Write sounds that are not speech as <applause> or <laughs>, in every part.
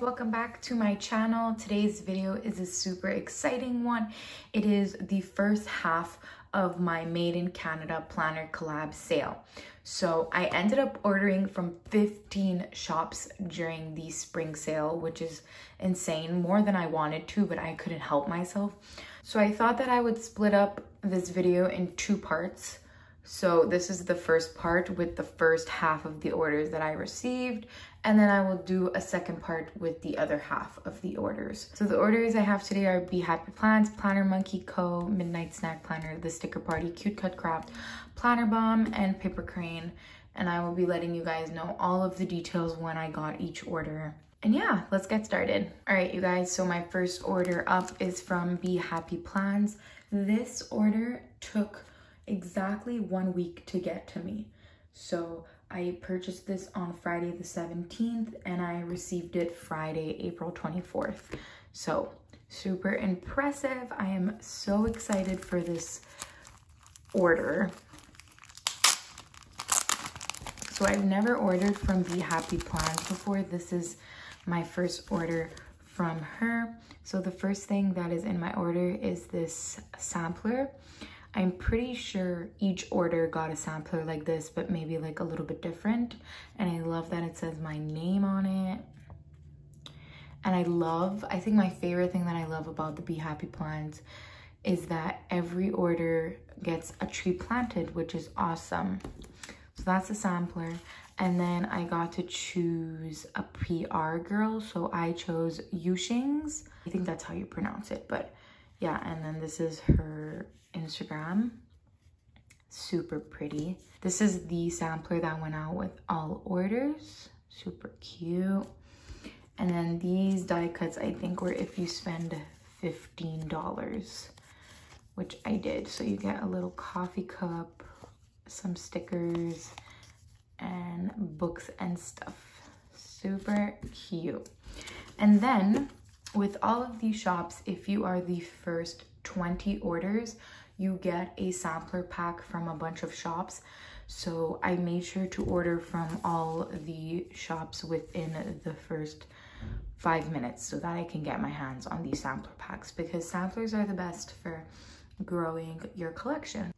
welcome back to my channel. Today's video is a super exciting one. It is the first half of my Made in Canada Planner Collab sale. So I ended up ordering from 15 shops during the spring sale, which is insane, more than I wanted to, but I couldn't help myself. So I thought that I would split up this video in two parts. So this is the first part with the first half of the orders that I received and then I will do a second part with the other half of the orders. So the orders I have today are Be Happy Plans, Planner Monkey Co., Midnight Snack Planner, The Sticker Party, Cute Cut Craft, Planner Bomb, and Paper Crane. And I will be letting you guys know all of the details when I got each order. And yeah, let's get started. All right, you guys, so my first order up is from Be Happy Plans. This order took exactly one week to get to me. So I purchased this on Friday the 17th and I received it Friday, April 24th. So super impressive. I am so excited for this order. So I've never ordered from Be Happy Plans before. This is my first order from her. So the first thing that is in my order is this sampler. I'm pretty sure each order got a sampler like this, but maybe like a little bit different. And I love that it says my name on it. And I love, I think my favorite thing that I love about the Be Happy plans is that every order gets a tree planted, which is awesome. So that's a sampler. And then I got to choose a PR girl. So I chose Yushings. I think that's how you pronounce it, but yeah. And then this is her Instagram. Super pretty. This is the sampler that went out with all orders. Super cute. And then these die cuts, I think, were if you spend $15, which I did. So you get a little coffee cup, some stickers, and books and stuff. Super cute. And then with all of these shops, if you are the first 20 orders, you get a sampler pack from a bunch of shops. So I made sure to order from all the shops within the first five minutes so that I can get my hands on these sampler packs because samplers are the best for growing your collection.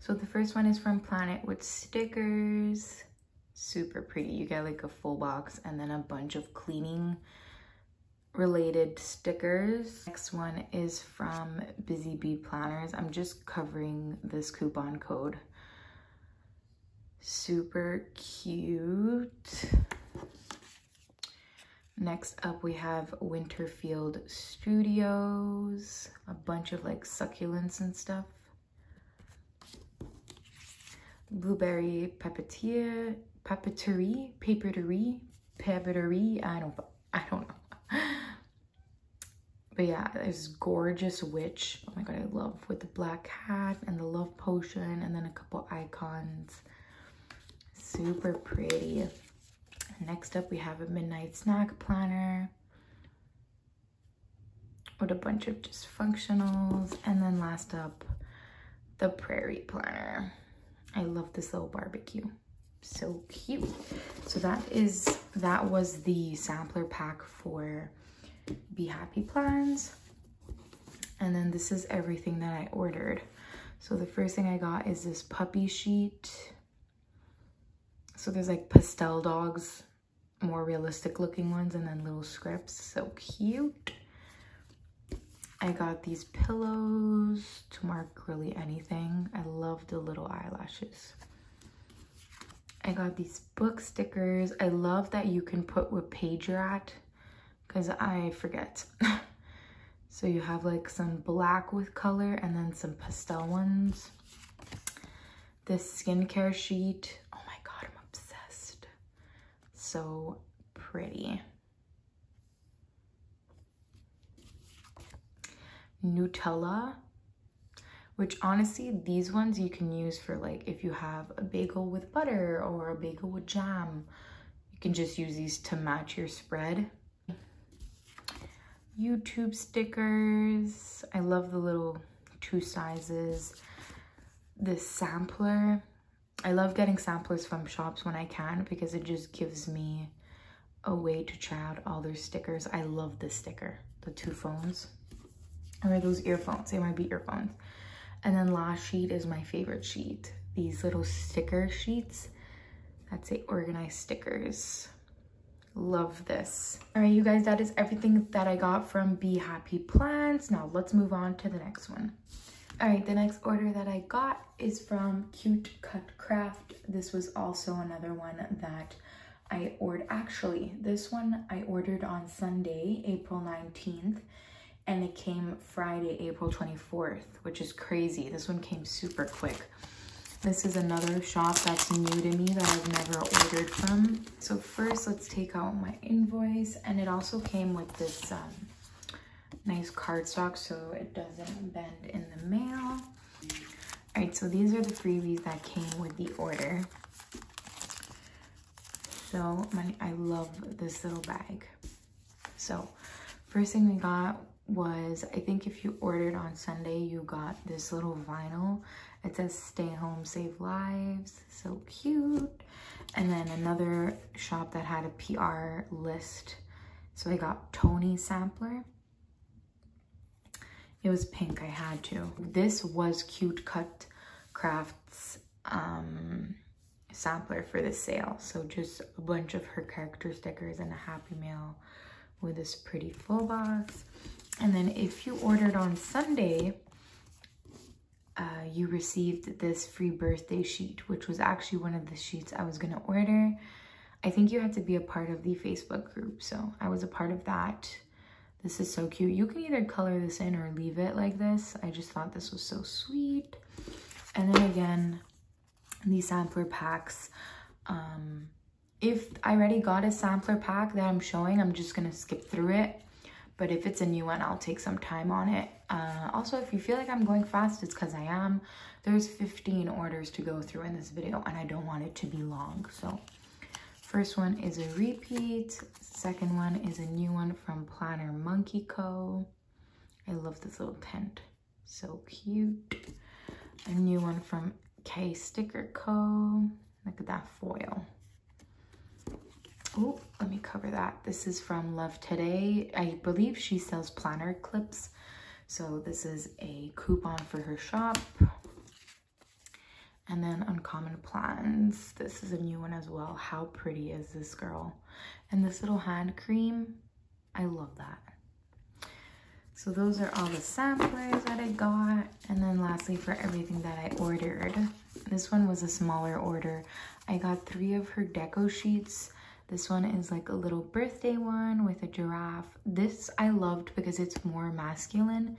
So the first one is from Planet with stickers. Super pretty. You get like a full box and then a bunch of cleaning related stickers. Next one is from Busy Bee Planners. I'm just covering this coupon code. Super cute. Next up we have Winterfield Studios. A bunch of like succulents and stuff. Blueberry Papeterie, Papeterie, Papeterie, Papeterie, I don't, I don't know. <laughs> But yeah, this gorgeous witch. Oh my god, I love with the black hat and the love potion and then a couple icons. Super pretty. Next up, we have a midnight snack planner with a bunch of just functionals. And then last up, the prairie planner. I love this little barbecue. So cute. So that is, that was the sampler pack for be Happy plans. And then this is everything that I ordered. So the first thing I got is this puppy sheet. So there's like pastel dogs, more realistic looking ones, and then little scripts. So cute. I got these pillows to mark really anything. I love the little eyelashes. I got these book stickers. I love that you can put what page you're at because I forget. <laughs> so you have like some black with color and then some pastel ones. This skincare sheet, oh my God, I'm obsessed. So pretty. Nutella, which honestly, these ones you can use for like if you have a bagel with butter or a bagel with jam, you can just use these to match your spread. YouTube stickers. I love the little two sizes. This sampler. I love getting samplers from shops when I can because it just gives me a way to try out all their stickers. I love this sticker, the two phones, or those earphones, they might be earphones. And then last sheet is my favorite sheet. These little sticker sheets that say organized stickers. Love this. All right, you guys, that is everything that I got from Be Happy Plans. Now let's move on to the next one. All right, the next order that I got is from Cute Cut Craft. This was also another one that I ordered. Actually, this one I ordered on Sunday, April 19th, and it came Friday, April 24th, which is crazy. This one came super quick. This is another shop that's new to me that I've never ordered from. So first, let's take out my invoice. And it also came with this um, nice cardstock so it doesn't bend in the mail. All right, so these are the freebies that came with the order. So I love this little bag. So first thing we got was, I think if you ordered on Sunday, you got this little vinyl. It says stay home, save lives. So cute. And then another shop that had a PR list. So I got Tony sampler. It was pink, I had to. This was Cute Cut Crafts um, sampler for the sale. So just a bunch of her character stickers and a Happy Mail with this pretty full box. And then if you ordered on Sunday, uh, you received this free birthday sheet, which was actually one of the sheets I was gonna order. I think you had to be a part of the Facebook group, so I was a part of that. This is so cute. You can either color this in or leave it like this. I just thought this was so sweet. And then again, these sampler packs. Um, if I already got a sampler pack that I'm showing, I'm just gonna skip through it. But if it's a new one, I'll take some time on it. Uh, also, if you feel like I'm going fast, it's because I am. There's 15 orders to go through in this video and I don't want it to be long. So First one is a repeat. Second one is a new one from Planner Monkey Co. I love this little tent. So cute. A new one from K Sticker Co. Look at that foil. Oh, let me cover that. This is from Love Today. I believe she sells planner clips. So this is a coupon for her shop. And then Uncommon Plans. This is a new one as well. How pretty is this girl? And this little hand cream, I love that. So those are all the samplers that I got. And then lastly, for everything that I ordered, this one was a smaller order. I got three of her deco sheets. This one is like a little birthday one with a giraffe. This I loved because it's more masculine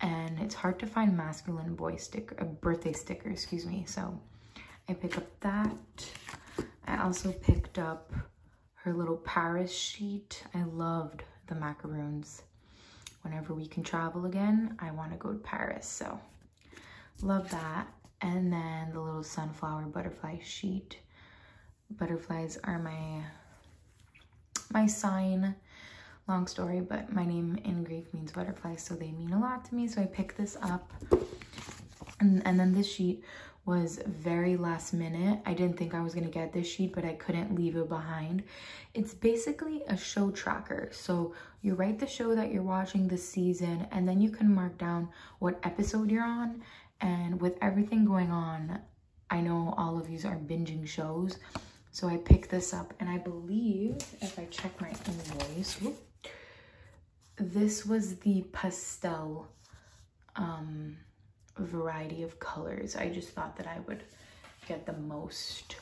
and it's hard to find masculine boy sticker, a birthday sticker, excuse me. So I pick up that. I also picked up her little Paris sheet. I loved the macaroons. Whenever we can travel again, I want to go to Paris. So love that. And then the little sunflower butterfly sheet. Butterflies are my my sign long story, but my name in Greek means butterfly, so they mean a lot to me. So I picked this up. And, and then this sheet was very last minute. I didn't think I was gonna get this sheet, but I couldn't leave it behind. It's basically a show tracker. So you write the show that you're watching this season, and then you can mark down what episode you're on. And with everything going on, I know all of you are binging shows. So I picked this up and I believe if I check my invoice, whoop, this was the pastel um, variety of colors. I just thought that I would get the most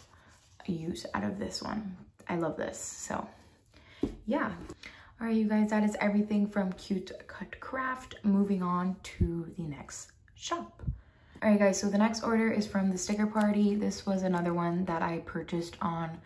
use out of this one. I love this, so yeah. All right, you guys, that is everything from Cute Cut Craft. Moving on to the next shop. All right, guys, so the next order is from the Sticker Party. This was another one that I purchased on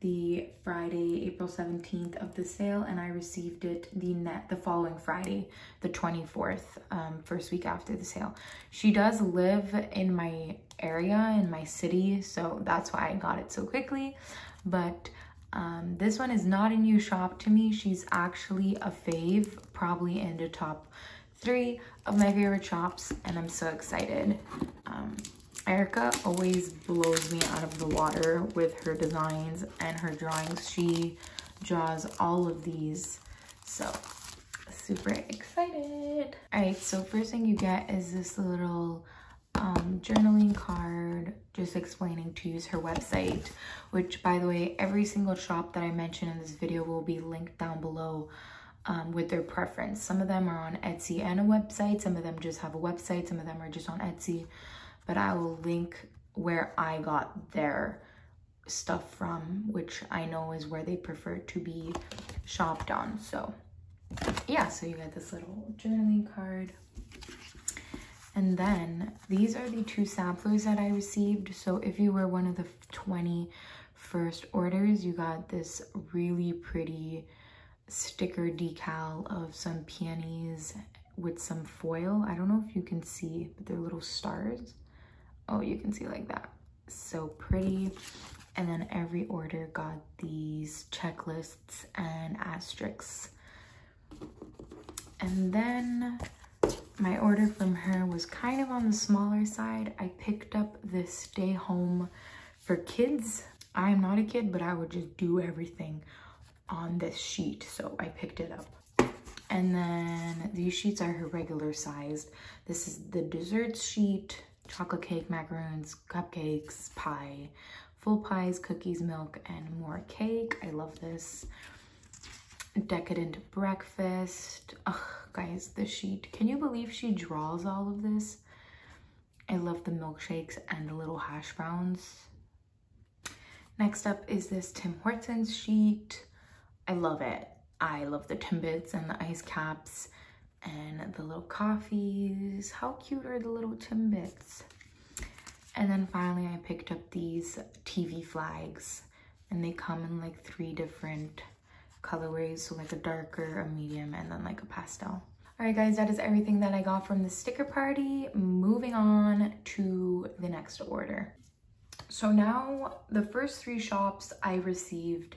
the Friday, April 17th of the sale, and I received it the net the following Friday, the 24th, um, first week after the sale. She does live in my area, in my city, so that's why I got it so quickly. But um, this one is not a new shop to me. She's actually a fave, probably in the top three of my favorite shops, and I'm so excited. Um, Erica always blows me out of the water with her designs and her drawings. She draws all of these. So super excited. All right, so first thing you get is this little um, journaling card just explaining to use her website, which by the way, every single shop that I mention in this video will be linked down below um, with their preference. Some of them are on Etsy and a website. Some of them just have a website. Some of them are just on Etsy. But I will link where I got their stuff from, which I know is where they prefer to be shopped on. So yeah, so you get this little journaling card. And then these are the two samplers that I received. So if you were one of the 20 first orders, you got this really pretty sticker decal of some peonies with some foil. I don't know if you can see, but they're little stars. Oh, you can see like that. So pretty. And then every order got these checklists and asterisks. And then my order from her was kind of on the smaller side. I picked up this stay home for kids. I'm not a kid, but I would just do everything on this sheet. So I picked it up. And then these sheets are her regular sized. This is the dessert sheet, chocolate cake, macaroons, cupcakes, pie, full pies, cookies, milk, and more cake. I love this. Decadent breakfast. Ugh, guys, the sheet. Can you believe she draws all of this? I love the milkshakes and the little hash browns. Next up is this Tim Hortons sheet. I love it. I love the Timbits and the ice caps and the little coffees. How cute are the little Timbits? And then finally I picked up these TV flags and they come in like three different colorways. So like a darker, a medium, and then like a pastel. All right guys, that is everything that I got from the sticker party. Moving on to the next order. So now the first three shops I received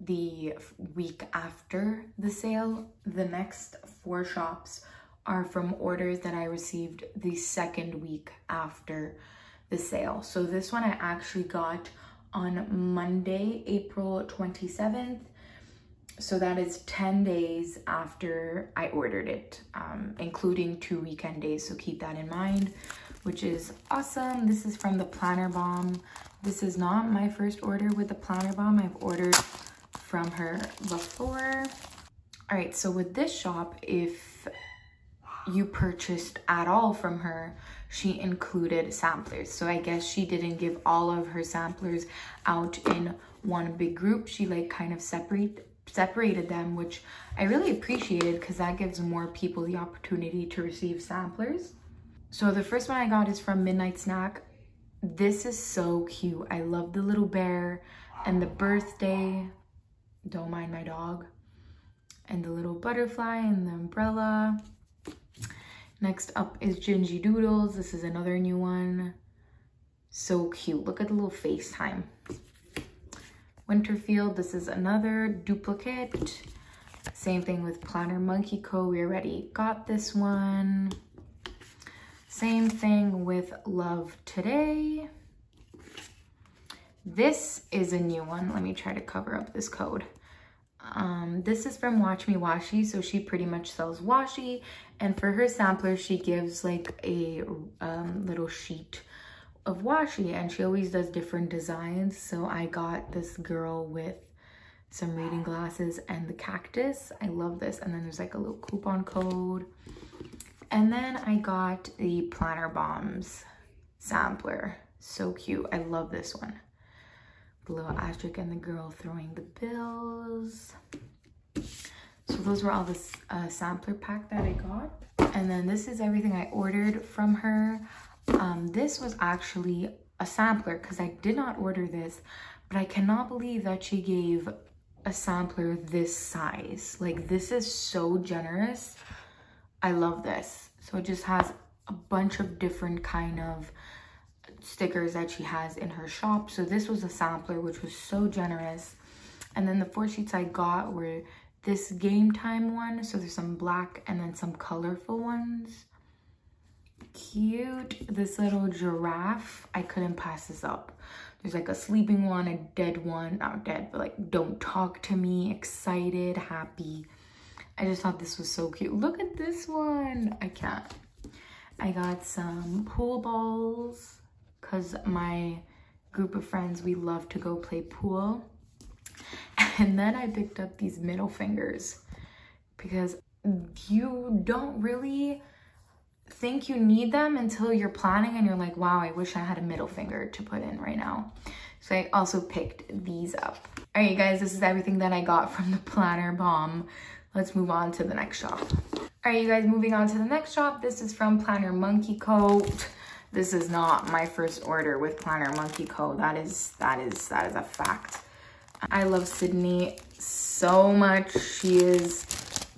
the week after the sale. The next four shops are from orders that I received the second week after the sale. So this one I actually got on Monday, April 27th. So that is 10 days after I ordered it, um, including two weekend days. So keep that in mind, which is awesome. This is from the Planner Bomb. This is not my first order with the Planner Bomb. I've ordered from her before. All right, so with this shop, if you purchased at all from her, she included samplers. So I guess she didn't give all of her samplers out in one big group. She like kind of separate separated them, which I really appreciated because that gives more people the opportunity to receive samplers. So the first one I got is from Midnight Snack. This is so cute. I love the little bear and the birthday don't Mind My Dog, and the little butterfly and the umbrella. Next up is Gingy Doodles. This is another new one. So cute. Look at the little FaceTime. Winterfield, this is another duplicate. Same thing with Planner Monkey Co. We already got this one. Same thing with Love Today. This is a new one. Let me try to cover up this code. Um, this is from Watch Me Washi. So she pretty much sells washi. And for her sampler, she gives like a um, little sheet of washi. And she always does different designs. So I got this girl with some reading glasses and the cactus. I love this. And then there's like a little coupon code. And then I got the Planner Bombs sampler. So cute. I love this one the little asterisk and the girl throwing the bills. So those were all the uh, sampler pack that I got. And then this is everything I ordered from her. Um, this was actually a sampler because I did not order this, but I cannot believe that she gave a sampler this size. Like this is so generous. I love this. So it just has a bunch of different kind of stickers that she has in her shop. So this was a sampler, which was so generous. And then the four sheets I got were this game time one. So there's some black and then some colorful ones. Cute. This little giraffe. I couldn't pass this up. There's like a sleeping one, a dead one, not dead, but like don't talk to me, excited, happy. I just thought this was so cute. Look at this one. I can't. I got some pool balls because my group of friends, we love to go play pool. <laughs> And then I picked up these middle fingers because you don't really think you need them until you're planning and you're like, wow, I wish I had a middle finger to put in right now. So I also picked these up. All right, you guys, this is everything that I got <laughs> from the Planner Bomb. Let's move on to the next shop. All right, you guys, moving on to the next shop. This is from Planner Monkey Coat. <laughs> This is not my first order with Planner Monkey Co. That is, that is, that is a fact. I love Sydney so much. She is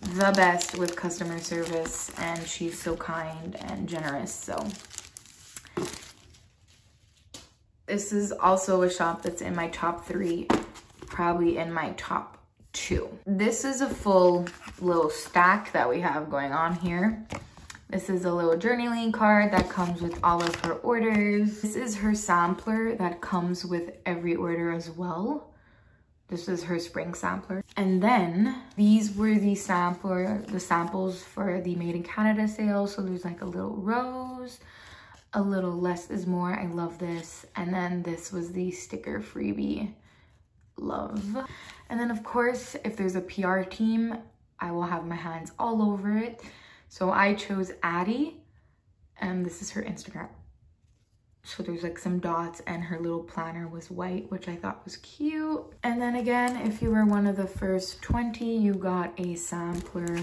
the best with customer service and she's so kind and generous. So this is also a shop that's in my top three, probably in my top two. This is a full little stack that we have going on here. This is a little journaling card that comes with all of her orders. This is her sampler that comes with every order as well. This is her spring sampler. And then these were the sampler, the samples for the Made in Canada sale. So there's like a little rose, a little less is more. I love this. And then this was the sticker freebie. Love. And then of course, if there's a PR team, I will have my hands all over it. So I chose Addie and this is her Instagram. So there's like some dots and her little planner was white, which I thought was cute. And then again, if you were one of the first 20, you got a sampler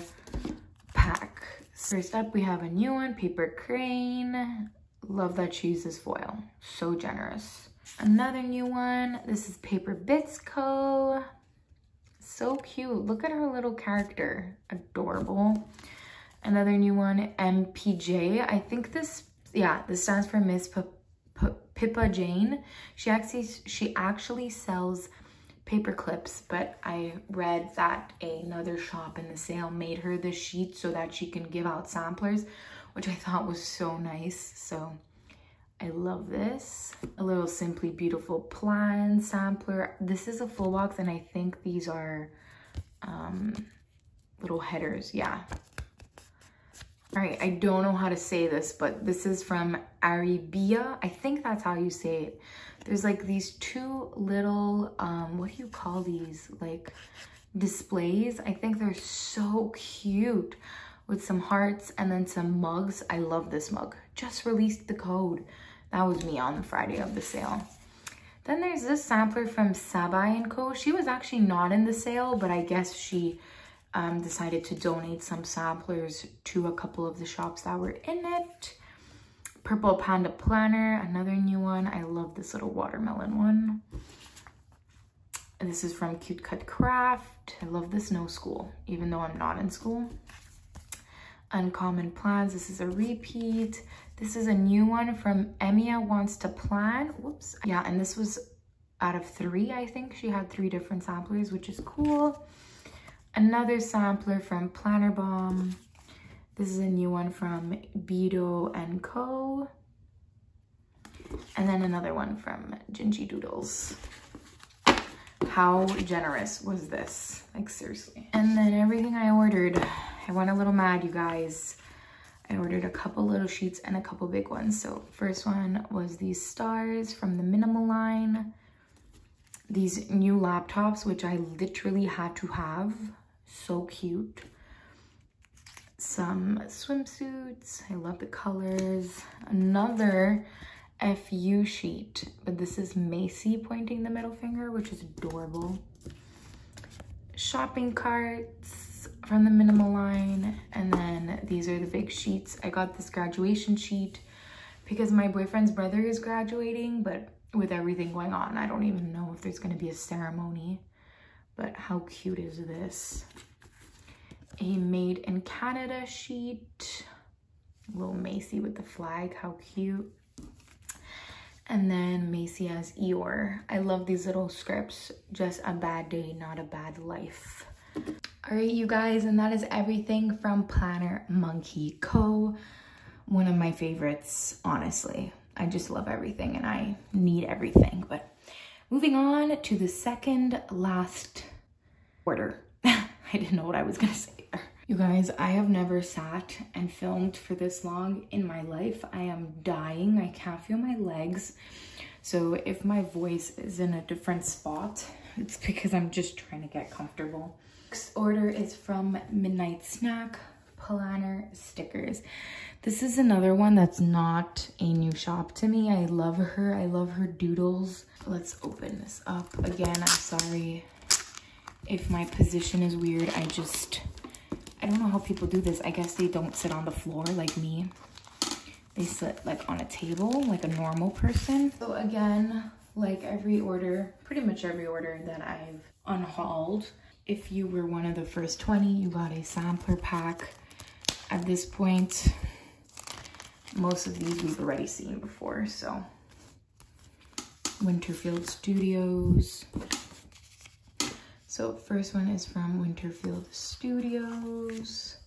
pack. First up, we have a new one, Paper Crane. Love that she uses foil, so generous. Another new one, this is Paper Bits Co. So cute, look at her little character, adorable. Another new one, MPJ. I think this, yeah, this stands for Miss P Pippa Jane. She actually she actually sells paper clips, but I read that another shop in the sale made her the sheet so that she can give out samplers, which I thought was so nice. So I love this. A little Simply Beautiful Plan sampler. This is a full box and I think these are um, little headers. Yeah, all right, I don't know how to say this, but this is from Aribia. I think that's how you say it. There's like these two little, um, what do you call these? Like displays. I think they're so cute with some hearts and then some mugs. I love this mug. Just released the code. That was me on the Friday of the sale. Then there's this sampler from Sabai & Co. She was actually not in the sale, but I guess she um, decided to donate some samplers to a couple of the shops that were in it. Purple Panda Planner, another new one. I love this little watermelon one. This is from Cute Cut Craft. I love this no school, even though I'm not in school. Uncommon Plans, this is a repeat. This is a new one from Emia Wants to Plan. Whoops. Yeah, and this was out of three, I think. She had three different samplers, which is cool. Another sampler from Planner Bomb. This is a new one from Beto and Co. And then another one from Gingy Doodles. How generous was this? Like seriously. And then everything I ordered, I went a little mad, you guys. I ordered a couple little sheets and a couple big ones. So first one was these stars from the Minimal line. These new laptops, which I literally had to have so cute. Some swimsuits. I love the colors. Another FU sheet, but this is Macy pointing the middle finger, which is adorable. Shopping carts from the minimal line. And then these are the big sheets. I got this graduation sheet because my boyfriend's brother is graduating, but with everything going on, I don't even know if there's gonna be a ceremony. But how cute is this? A made in Canada sheet. Little Macy with the flag, how cute. And then Macy as Eeyore. I love these little scripts. Just a bad day, not a bad life. All right, you guys, and that is everything from Planner Monkey Co. One of my favorites, honestly. I just love everything and I need everything, but moving on to the second last order. <laughs> I didn't know what I was gonna say there. You guys, I have never sat and filmed for this long in my life. I am dying. I can't feel my legs. So if my voice is in a different spot, it's because I'm just trying to get comfortable. Next order is from Midnight Snack Planner Stickers. This is another one that's not a new shop to me. I love her. I love her doodles. Let's open this up. Again, I'm sorry if my position is weird. I just, I don't know how people do this. I guess they don't sit on the floor like me. They sit like on a table like a normal person. So again, like every order, pretty much every order that I've unhauled, if you were one of the first 20, you got a sampler pack. At this point, most of these we've already seen before, so. Winterfield Studios. So first one is from Winterfield Studios.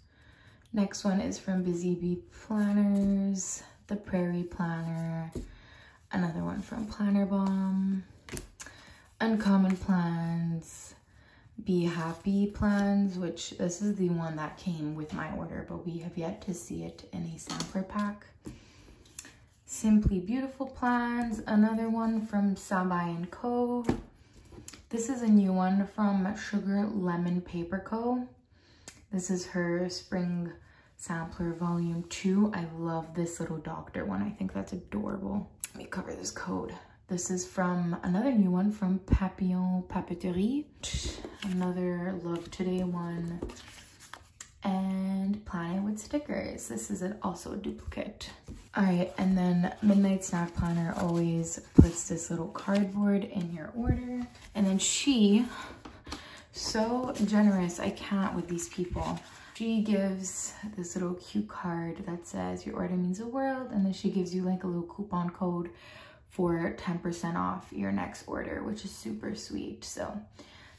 Next one is from Busy Bee Planners, the Prairie Planner. Another one from Planner Bomb. Uncommon Plans, Be Happy Plans, which this is the one that came with my order, but we have yet to see it in a sampler pack. Simply Beautiful Plans, another one from Sabai & Co. This is a new one from Sugar Lemon Paper Co. This is her Spring Sampler Volume 2. I love this little doctor one. I think that's adorable. Let me cover this code. This is from another new one from Papillon Papeterie. Another Love Today one and Plan It With Stickers. This is also a duplicate. All right, and then Midnight Snack Planner always puts this little cardboard in your order. And then she, so generous, I can't with these people. She gives this little cute card that says your order means the world. And then she gives you like a little coupon code for 10% off your next order, which is super sweet. So,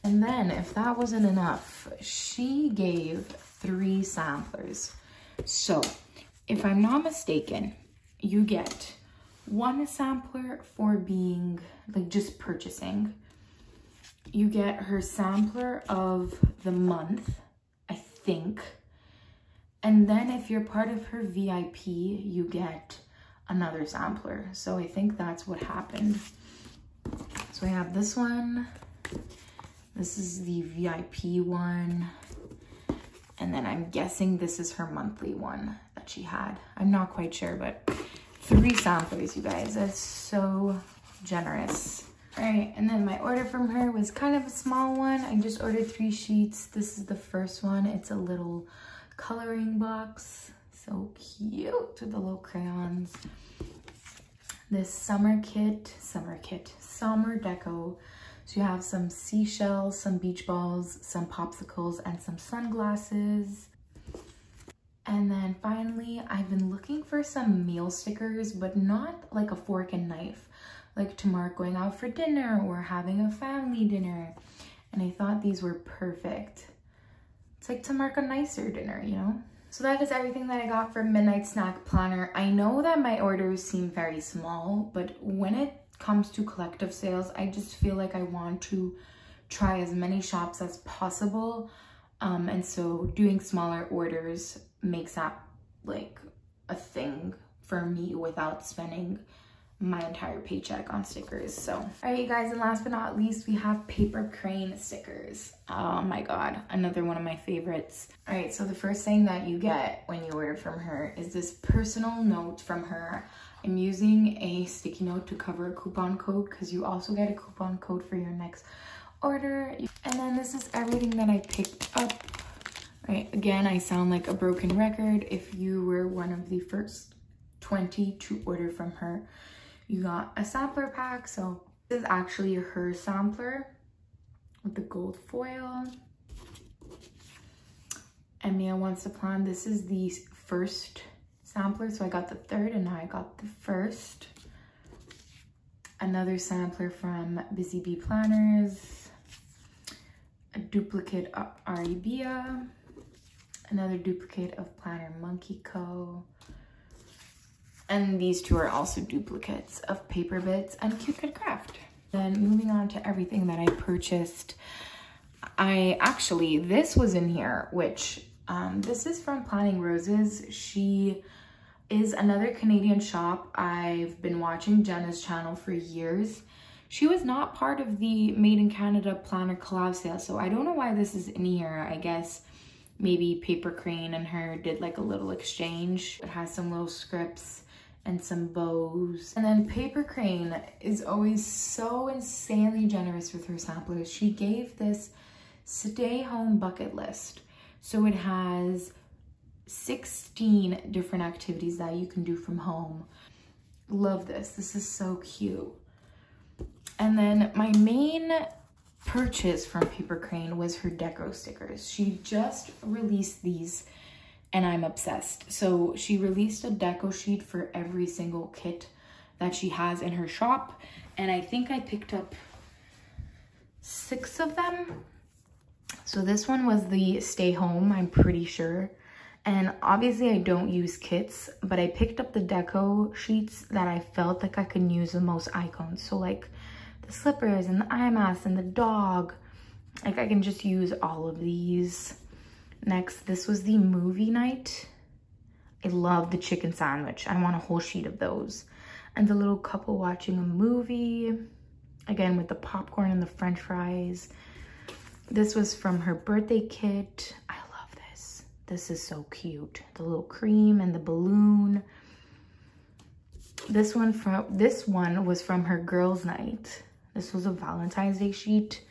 and then if that wasn't enough, she gave three samplers. So if I'm not mistaken, you get one sampler for being like just purchasing. You get her sampler of the month, I think. And then if you're part of her VIP, you get another sampler. So I think that's what happened. So I have this one. This is the VIP one. And then I'm guessing this is her monthly one that she had. I'm not quite sure, but three samplers, you guys. That's so generous. All right, and then my order from her was kind of a small one. I just ordered three sheets. This is the first one. It's a little coloring box. So cute with the little crayons. This summer kit, summer kit, summer deco so you have some seashells, some beach balls, some popsicles, and some sunglasses. And then finally, I've been looking for some meal stickers, but not like a fork and knife, like to mark going out for dinner or having a family dinner. And I thought these were perfect. It's like to mark a nicer dinner, you know? So that is everything that I got from Midnight Snack Planner. I know that my orders seem very small, but when it comes to collective sales, I just feel like I want to try as many shops as possible. Um, and so doing smaller orders makes that like a thing for me without spending my entire paycheck on stickers. So, all right, you guys, and last but not least, we have paper crane stickers. Oh my God, another one of my favorites. All right, so the first thing that you get when you order from her is this personal note from her I'm using a sticky note to cover a coupon code because you also get a coupon code for your next order. And then this is everything that I picked up. Right, again, I sound like a broken record. If you were one of the first 20 to order from her, you got a sampler pack. So this is actually her sampler with the gold foil. Emia wants to plan. This is the first sampler. So I got the third and I got the first. Another sampler from Busy Bee Planners. A duplicate of Arabia. Another duplicate of Planner Monkey Co. And these two are also duplicates of Paper Bits and Cute Cut Craft. Then moving on to everything that I purchased. I actually, this was in here, which um, this is from Planning Roses. She is another Canadian shop. I've been watching Jenna's channel for years. She was not part of the Made in Canada planner collab sale, so I don't know why this is in here. I guess maybe Paper Crane and her did like a little exchange. It has some little scripts and some bows. And then Paper Crane is always so insanely generous with her samplers. She gave this stay home bucket list. So it has 16 different activities that you can do from home. Love this. This is so cute. And then my main purchase from Paper Crane was her deco stickers. She just released these and I'm obsessed. So she released a deco sheet for every single kit that she has in her shop. And I think I picked up six of them. So this one was the stay home, I'm pretty sure. And obviously I don't use kits, but I picked up the deco sheets that I felt like I could use the most icons. So like the slippers and the eye mask and the dog. Like I can just use all of these. Next, this was the movie night. I love the chicken sandwich. I want a whole sheet of those. And the little couple watching a movie. Again, with the popcorn and the french fries. This was from her birthday kit. I love this. This is so cute. The little cream and the balloon. This one from this one was from her girls' night. This was a Valentine's Day sheet.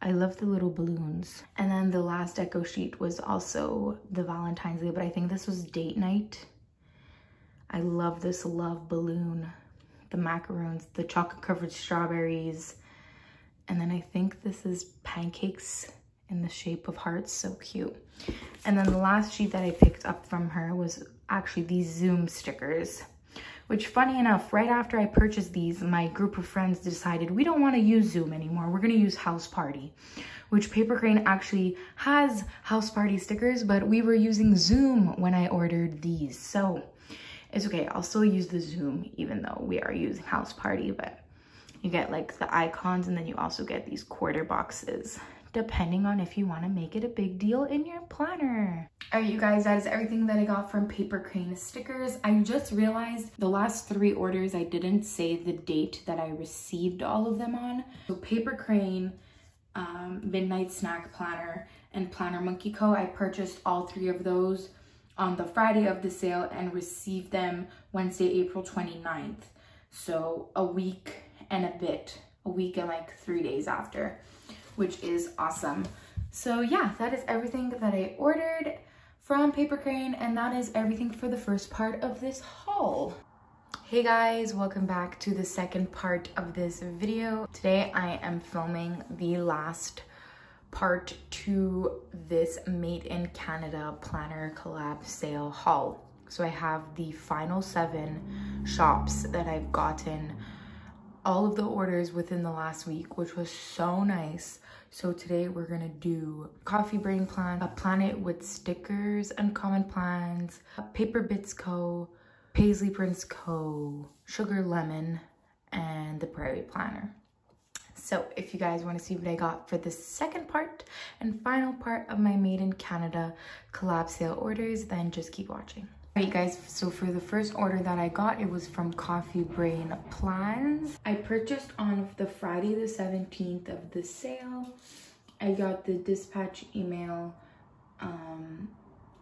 I love the little balloons. And then the last deco sheet was also the Valentine's Day, but I think this was date night. I love this love balloon, the macaroons, the chocolate covered strawberries. And then I think this is pancakes in the shape of hearts, so cute. And then the last sheet that I picked up from her was actually these Zoom stickers which funny enough, right after I purchased these, my group of friends decided we don't want to use Zoom anymore. We're going to use House Party, which Paper Crane actually has House Party stickers, but we were using Zoom when I ordered these. So it's okay. I'll still use the Zoom even though we are using House Party, but you get like the icons and then you also get these quarter boxes depending on if you want to make it a big deal in your planner. All right, you guys, that is everything that I got from Paper Crane stickers. I just realized the last three orders, I didn't say the date that I received all of them on. So Paper Crane, um, Midnight Snack Planner, and Planner Monkey Co. I purchased all three of those on the Friday of the sale and received them Wednesday, April 29th. So a week and a bit, a week and like three days after which is awesome. So yeah, that is everything that I ordered from Paper Crane and that is everything for the first part of this haul. Hey guys, welcome back to the second part of this video. Today I am filming the last part to this Made in Canada planner collab sale haul. So I have the final seven shops that I've gotten all of the orders within the last week, which was so nice. So today we're gonna do Coffee Brain Plan, a Plan It With Stickers and common plans, Paper Bits Co., Paisley Prints Co., Sugar Lemon, and the Prairie Planner. So if you guys want to see what I got for the second part and final part of my Made in Canada collab sale orders, then just keep watching. Alright guys, so for the first order that I got, it was from Coffee Brain Plans. I purchased on the Friday the 17th of the sale. I got the dispatch email um,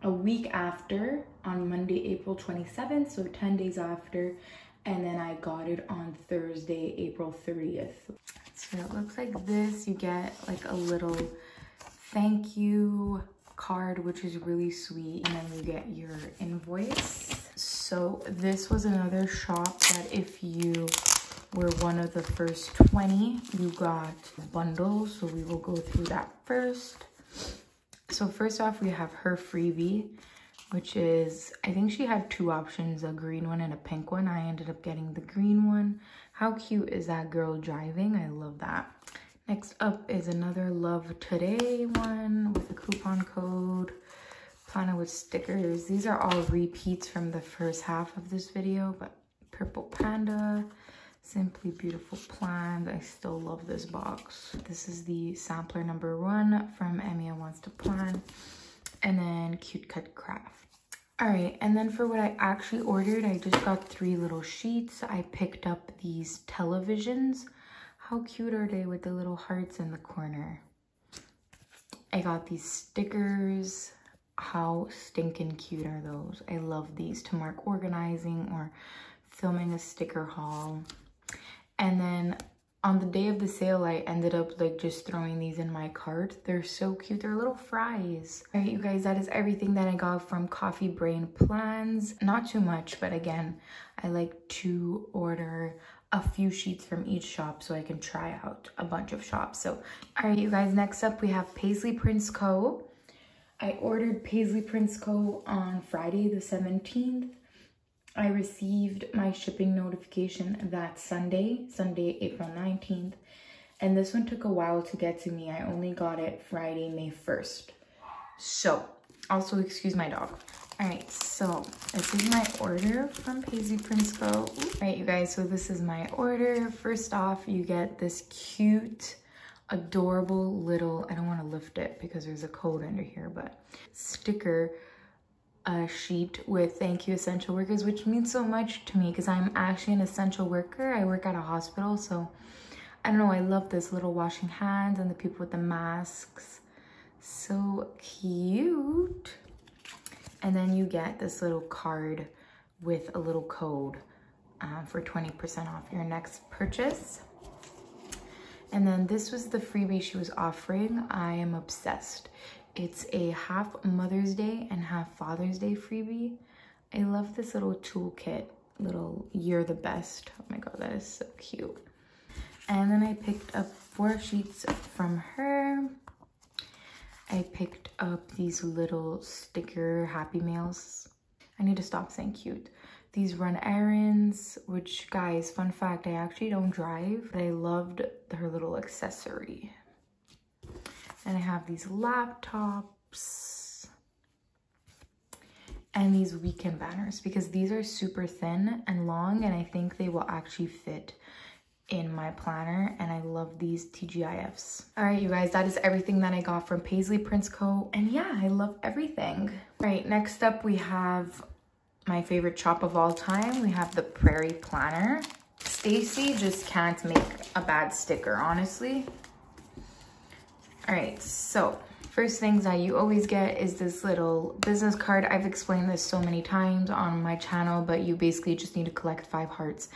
a week after on Monday, April 27th, so 10 days after. And then I got it on Thursday, April 30th. So it looks like this. You get like a little thank you card, which is really sweet. And then you get your invoice. So this was another shop that if you were one of the first 20, you got bundles. So we will go through that first. So first off, we have her freebie, which is, I think she had two options, a green one and a pink one. I ended up getting the green one. How cute is that girl driving? I love that. Next up is another Love Today one with a coupon code. Planner with stickers. These are all repeats from the first half of this video, but Purple Panda, Simply Beautiful Plans. I still love this box. This is the sampler number one from Emia Wants to Plan. And then Cute Cut Craft. All right, and then for what I actually ordered, I just got three little sheets. I picked up these televisions. How cute are they with the little hearts in the corner? I got these stickers. How stinking cute are those? I love these to mark organizing or filming a sticker haul. And then on the day of the sale, I ended up like just throwing these in my cart. They're so cute. They're little fries. All right, you guys, that is everything that I got from Coffee Brain Plans. Not too much, but again, I like to order a few sheets from each shop so I can try out a bunch of shops. So, all right, you guys, next up we have Paisley Prints Co. I ordered Paisley Prints Co. on Friday the 17th. I received my shipping notification that Sunday, Sunday, April 19th. And this one took a while to get to me. I only got it Friday, May 1st. So, also excuse my dog. All right, so this is my order from Paisley Prints. All right, you guys, so this is my order. First off, you get this cute, adorable little, I don't want to lift it because there's a code under here, but sticker a sheet with thank you essential workers which means so much to me because i'm actually an essential worker i work at a hospital so i don't know i love this little washing hands and the people with the masks so cute and then you get this little card with a little code uh, for 20% off your next purchase and then this was the freebie she was offering i am obsessed it's a half Mother's Day and half Father's Day freebie. I love this little toolkit, little you're the best. Oh my God, that is so cute. And then I picked up four sheets from her. I picked up these little sticker Happy Meals. I need to stop saying cute. These run errands, which guys, fun fact, I actually don't drive, but I loved her little accessory. And I have these laptops and these weekend banners because these are super thin and long and I think they will actually fit in my planner and I love these TGIFs. All right, you guys, that is everything that I got from Paisley Prints Co. And yeah, I love everything. All right, next up we have my favorite shop of all time. We have the Prairie Planner. Stacy just can't make a bad sticker, honestly. All right, so first things that you always get is this little business card. I've explained this so many times on my channel, but you basically just need to collect five hearts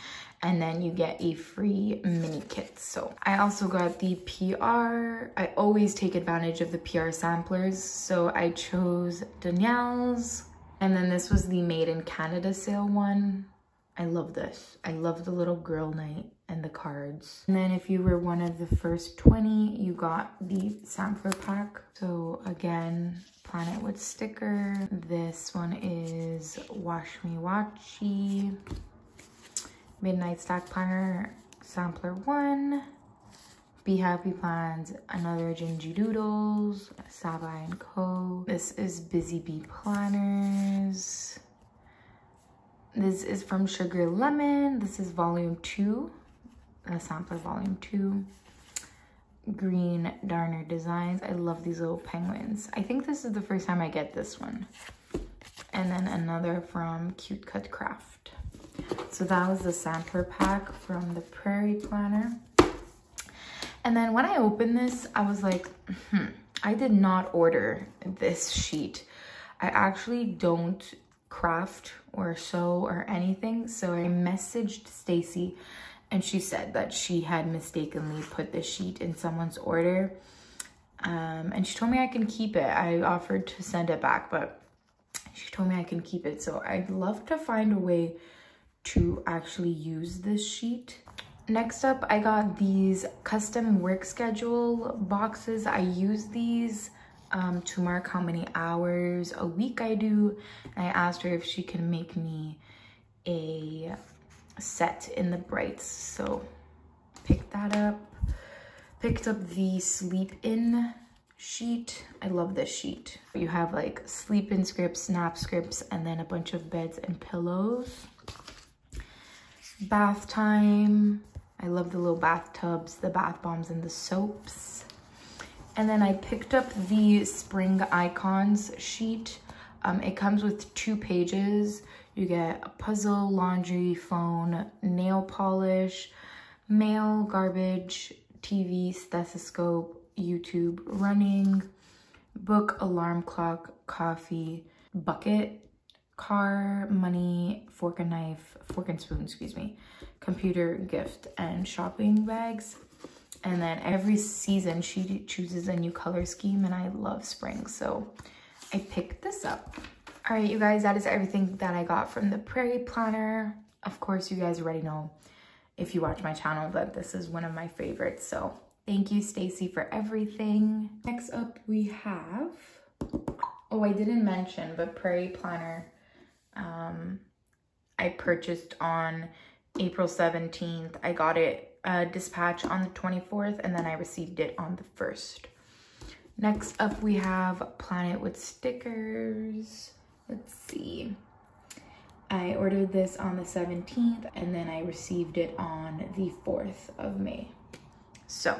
and then you get a free mini kit. So I also got the PR. I always take advantage of the PR samplers. So I chose Danielle's and then this was the made in Canada sale one. I love this. I love the little girl night and the cards. And then if you were one of the first 20, you got the sampler pack. So again, Plan It With Sticker. This one is Wash Me Watchy. Midnight Snack Planner Sampler 1. Be Happy Plans, another Gingy Doodles, Sabai & Co. This is Busy Bee Planners. This is from Sugar Lemon. This is volume two, a sampler volume two. Green Darner Designs. I love these little penguins. I think this is the first time I get this one. And then another from Cute Cut Craft. So that was the sampler pack from the Prairie Planner. And then when I opened this, I was like, hmm, I did not order this sheet. I actually don't craft or sew or anything. So I messaged Stacy and she said that she had mistakenly put the sheet in someone's order. Um, and she told me I can keep it. I offered to send it back, but she told me I can keep it. So I'd love to find a way to actually use this sheet. Next up, I got these custom work schedule boxes. I use these um, to mark how many hours a week I do. And I asked her if she can make me a set in the brights. So picked that up. Picked up the sleep in sheet. I love this sheet. You have like sleep in scripts, nap scripts, and then a bunch of beds and pillows. Bath time. I love the little bathtubs, the bath bombs, and the soaps. And then I picked up the Spring Icons sheet. Um, it comes with two pages. You get a puzzle, laundry, phone, nail polish, mail, garbage, TV, stethoscope, YouTube, running, book, alarm clock, coffee, bucket, car, money, fork and knife, fork and spoon, excuse me, computer, gift, and shopping bags. And then every season she chooses a new color scheme and I love spring. So I picked this up. All right, you guys, that is everything that I got from the Prairie Planner. Of course, you guys already know if you watch my channel that this is one of my favorites. So thank you, Stacy, for everything. Next up, we have, oh, I didn't mention, but Prairie Planner, um, I purchased on April 17th. I got it uh, dispatch on the 24th and then I received it on the 1st. Next up, we have Planet with stickers. Let's see. I ordered this on the 17th and then I received it on the 4th of May. So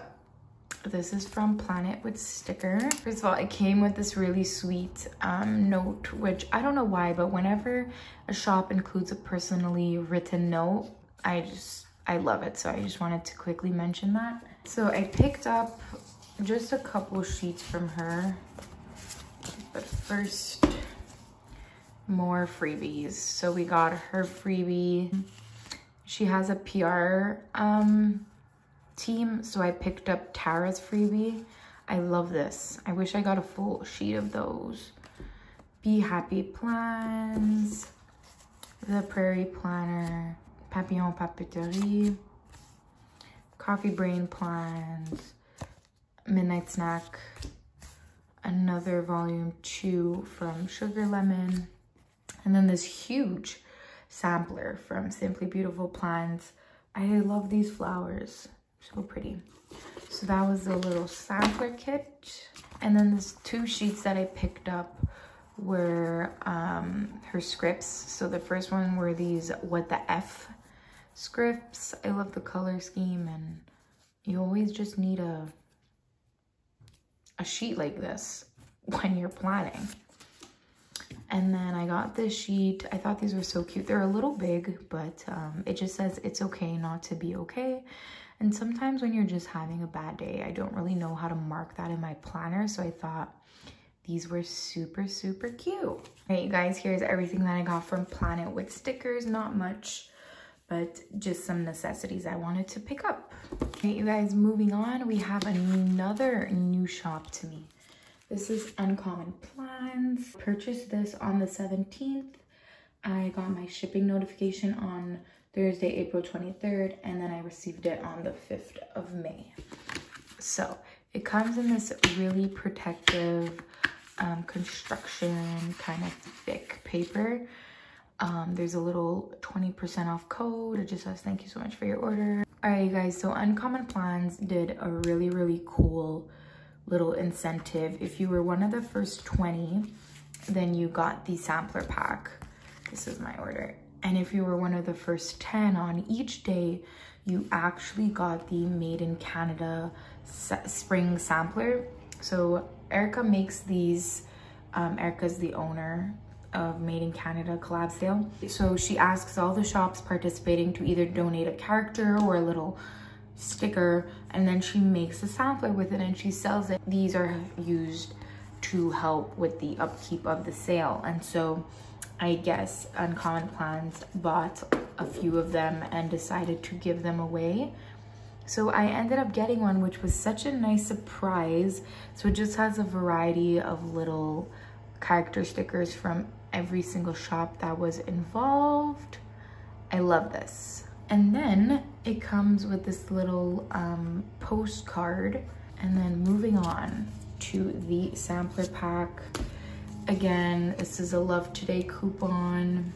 this is from Plan It With Sticker. First of all, it came with this really sweet um, note, which I don't know why, but whenever a shop includes a personally written note, I just, I love it. So I just wanted to quickly mention that. So I picked up just a couple sheets from her. But first, more freebies. So we got her freebie. She has a PR um, team, so I picked up Tara's freebie. I love this. I wish I got a full sheet of those. Be Happy Plans, The Prairie Planner, Papillon Papeterie, Coffee Brain Plans, Midnight Snack, another volume two from Sugar Lemon, and then this huge sampler from Simply Beautiful Plants. I love these flowers, so pretty. So that was the little sampler kit. And then there's two sheets that I picked up were um, her scripts. So the first one were these What the F scripts. I love the color scheme and you always just need a, a sheet like this <laughs> when you're planning. And then I got this sheet. I thought these were so cute. They're a little big, but um, it just says it's okay not to be okay. And sometimes when you're just having a bad day, I don't really know how to mark that in my planner. So I thought these were super, super cute. All right, you guys, here's everything that I got from Plan It With Stickers. Not much, but just some necessities I wanted to pick up. Right, you guys, moving on, we have another new shop to me. This is Uncommon Plans. Purchased this on the 17th. I got my shipping notification on Thursday, April 23rd, and then I received it on the 5th of May. So it comes in this really protective um, construction kind of thick paper. Um, there's a little 20% off code. It just says, thank you so much for your order. All right, you guys, so Uncommon Plans did a really, really cool little incentive. If you were one of the first 20, then you got the sampler pack. This is my order. And if you were one of the first 10 on each day, you actually got the Made in Canada spring sampler. So Erica makes these, um, Erica's the owner of Made in Canada collab sale. So she asks all the shops participating to either donate a character or a little sticker and then she makes a sampler with it and she sells it. These are used to help with the upkeep of the sale. And so I guess Uncommon Plans bought a few of them and decided to give them away. So I ended up getting one, which was such a nice surprise. So it just has a variety of little character stickers from every single shop that was involved. I love this. And then it comes with this little um, postcard. And then moving on to the sampler pack. Again, this is a Love Today coupon.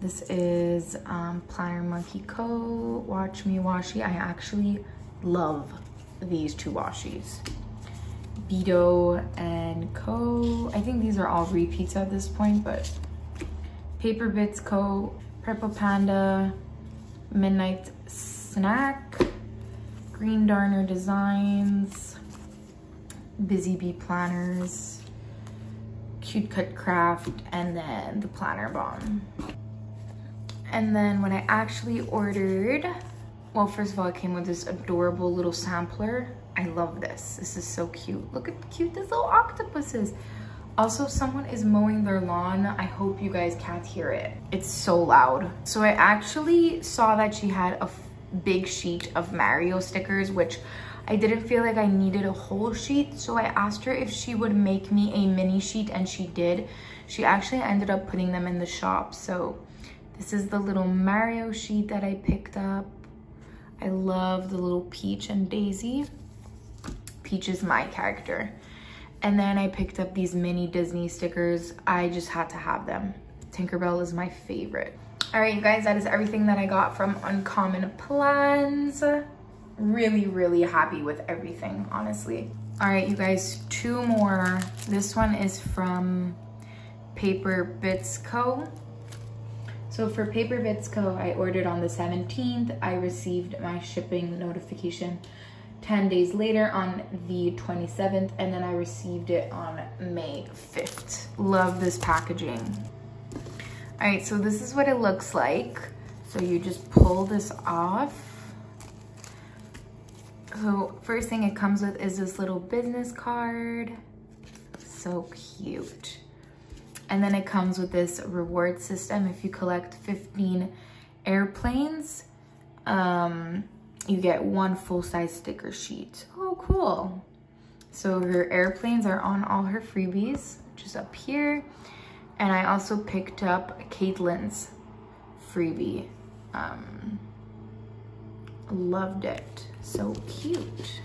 This is um, Planner Monkey Co. Watch Me Washi. I actually love these two washies. Beto and Co. I think these are all repeats at this point, but Paper Bits Co. Purple Panda, Midnight Snack, Green Darner Designs, Busy Bee Planners, Cute Cut Craft, and then the Planner Bomb. And then when I actually ordered, well, first of all, it came with this adorable little sampler. I love this. This is so cute. Look at cute this little octopus is. Also, someone is mowing their lawn. I hope you guys can't hear it. It's so loud. So I actually saw that she had a big sheet of Mario stickers, which I didn't feel like I needed a whole sheet. So I asked her if she would make me a mini sheet and she did. She actually ended up putting them in the shop. So this is the little Mario sheet that I picked up. I love the little Peach and Daisy. Peach is my character. And then I picked up these mini Disney stickers. I just had to have them. Tinkerbell is my favorite. All right, you guys, that is everything that I got from Uncommon Plans. Really, really happy with everything, honestly. All right, you guys, two more. This one is from Paper Bits Co. So for Paper Bits Co., I ordered on the 17th. I received my shipping notification 10 days later on the 27th and then I received it on May 5th. Love this packaging. All right, so this is what it looks like. So you just pull this off. So first thing it comes with is this little business card. So cute. And then it comes with this reward system. If you collect 15 airplanes, um, you get one full-size sticker sheet. Oh, cool. So her airplanes are on all her freebies, which is up here. And I also picked up Caitlin's freebie. Um, loved it. So cute.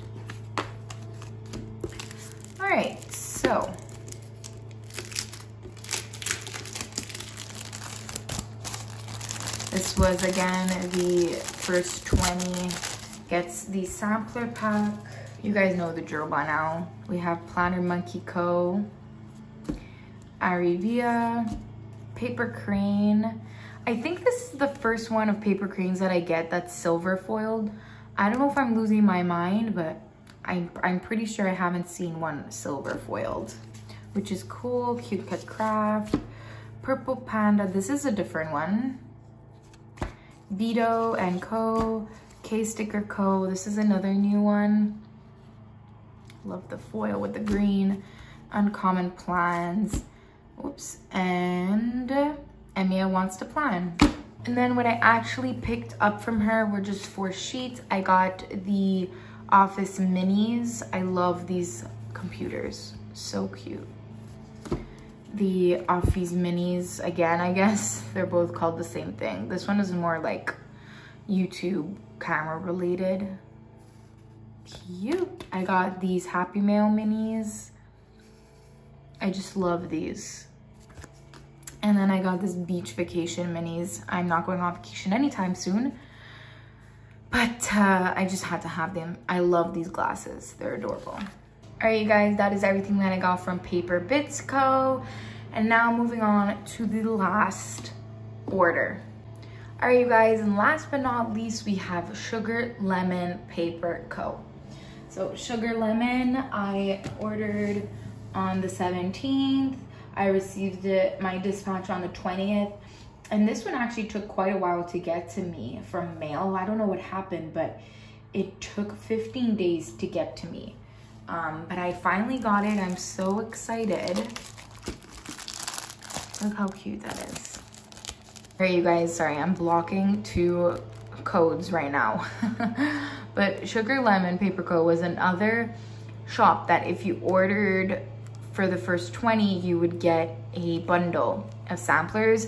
All right, so This was again the first 20 gets the sampler pack. You guys know the drill by now. We have Planner Monkey Co., Arivia, Paper Crane. I think this is the first one of paper cranes that I get that's silver foiled. I don't know if I'm losing my mind, but I'm, I'm pretty sure I haven't seen one silver foiled, which is cool. Cute Cut Craft, Purple Panda. This is a different one. Vito and Co. K-Sticker Co. This is another new one. Love the foil with the green. Uncommon Plans. Oops. And Emia Wants to Plan. And then what I actually picked up from her were just four sheets. I got the Office Minis. I love these computers. So cute the Office Minis again, I guess. <laughs> They're both called the same thing. This one is more like YouTube camera related. Cute. I got these Happy Mail Minis. I just love these. And then I got this beach vacation minis. I'm not going on vacation anytime soon. But uh, I just had to have them. I love these glasses. They're adorable. All right, you guys, that is everything that I got from Paper Bits Co. And now moving on to the last order. All right, you guys, and last but not least, we have Sugar Lemon Paper Co. So Sugar Lemon, I ordered on the 17th. I received it, my dispatch on the 20th. And this one actually took quite a while to get to me from mail. I don't know what happened, but it took 15 days to get to me. Um, but I finally got it. I'm so excited. Look how cute that is. All right, you guys, sorry, I'm blocking two codes right now. <laughs> but Sugar Lemon Paper Co. was another shop that if you ordered for the first 20, you would get a bundle of samplers.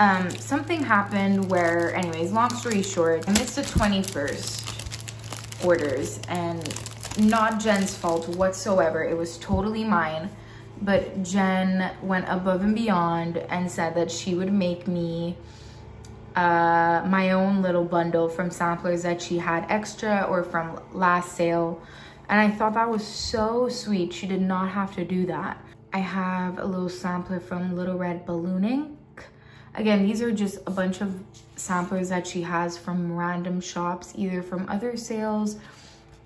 Um, something happened where, anyways, long story short, I missed the 21st orders and not Jen's fault whatsoever. It was totally mine. But Jen went above and beyond and said that she would make me uh, my own little bundle from samplers that she had extra or from last sale. And I thought that was so sweet. She did not have to do that. I have a little sampler from Little Red Balloon Ink, Again, these are just a bunch of samplers that she has from random shops, either from other sales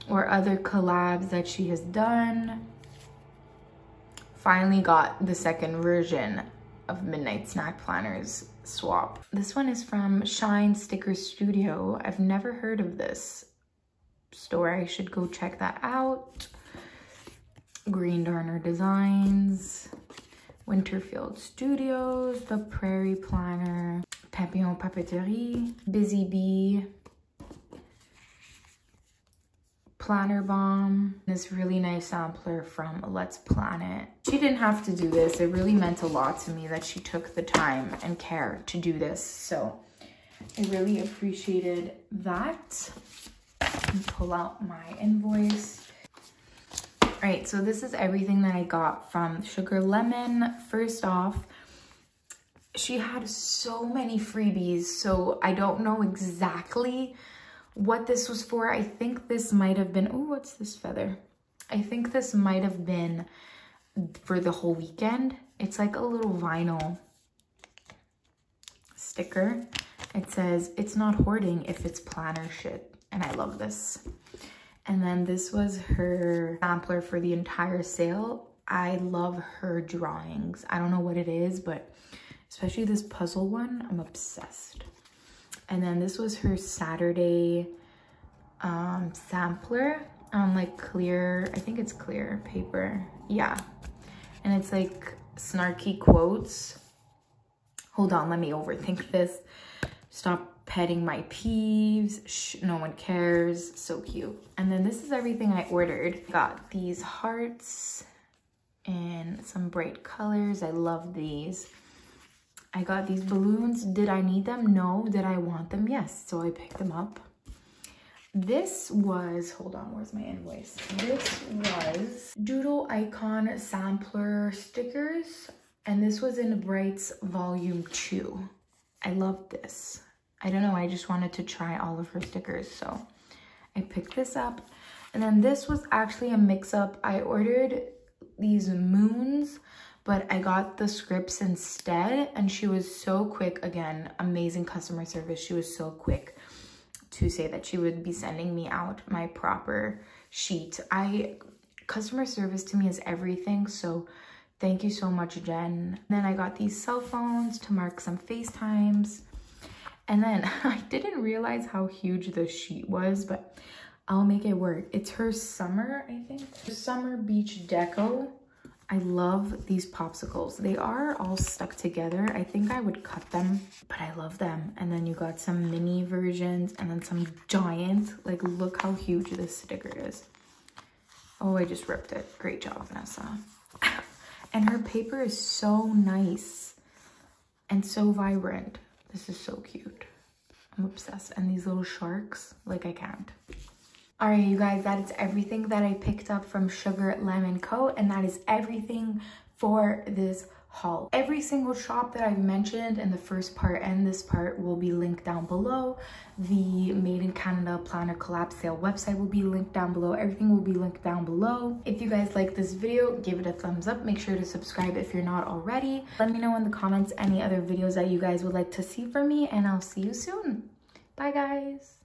or other collabs that she has done. Finally got the second version of Midnight Snack Planners swap. This one is from Shine Sticker Studio. I've never heard of this store. I should go check that out. Green Darner Designs, Winterfield Studios, The Prairie Planner, Papillon Papeterie, Busy Bee, Planner Bomb, this really nice sampler from Let's Planet. She didn't have to do this. It really meant a lot to me that she took the time and care to do this. So I really appreciated that. Pull out my invoice. All right, so this is everything that I got from Sugar Lemon. First off, she had so many freebies, so I don't know exactly what this was for. I think this might have been, oh, what's this feather? I think this might have been for the whole weekend. It's like a little vinyl sticker. It says, it's not hoarding if it's planner shit. And I love this. And then this was her sampler for the entire sale. I love her drawings. I don't know what it is, but especially this puzzle one, I'm obsessed. And then this was her Saturday um, sampler on like clear, I think it's clear paper. Yeah. And it's like snarky quotes. Hold on, let me overthink this. Stop petting my peeves. Shh, no one cares. So cute. And then this is everything I ordered. Got these hearts and some bright colors. I love these. I got these balloons. Did I need them? No. Did I want them? Yes. So I picked them up. This was, hold on, where's my invoice? This was Doodle Icon Sampler Stickers. And this was in Brights Volume 2. I love this. I don't know, I just wanted to try all of her stickers. So I picked this up. And then this was actually a mix-up. I ordered these moons but I got the scripts instead and she was so quick again amazing customer service she was so quick to say that she would be sending me out my proper sheet I customer service to me is everything so thank you so much Jen then I got these cell phones to mark some FaceTimes and then <laughs> I didn't realize how huge the sheet was but I'll make it work it's her summer I think summer beach deco I love these popsicles. They are all stuck together. I think I would cut them, but I love them. And then you got some mini versions and then some giant. Like, look how huge this sticker is. Oh, I just ripped it. Great job, Vanessa. <laughs> and her paper is so nice and so vibrant. This is so cute. I'm obsessed. And these little sharks, like I can't. All right, you guys, that is everything that I picked up from Sugar Lemon Co. And that is everything for this haul. Every single shop that I've mentioned in the first part and this part will be linked down below. The Made in Canada Planner Collab Sale website will be linked down below. Everything will be linked down below. If you guys like this video, give it a thumbs up. Make sure to subscribe if you're not already. Let me know in the comments any other videos that you guys would like to see from me and I'll see you soon. Bye guys.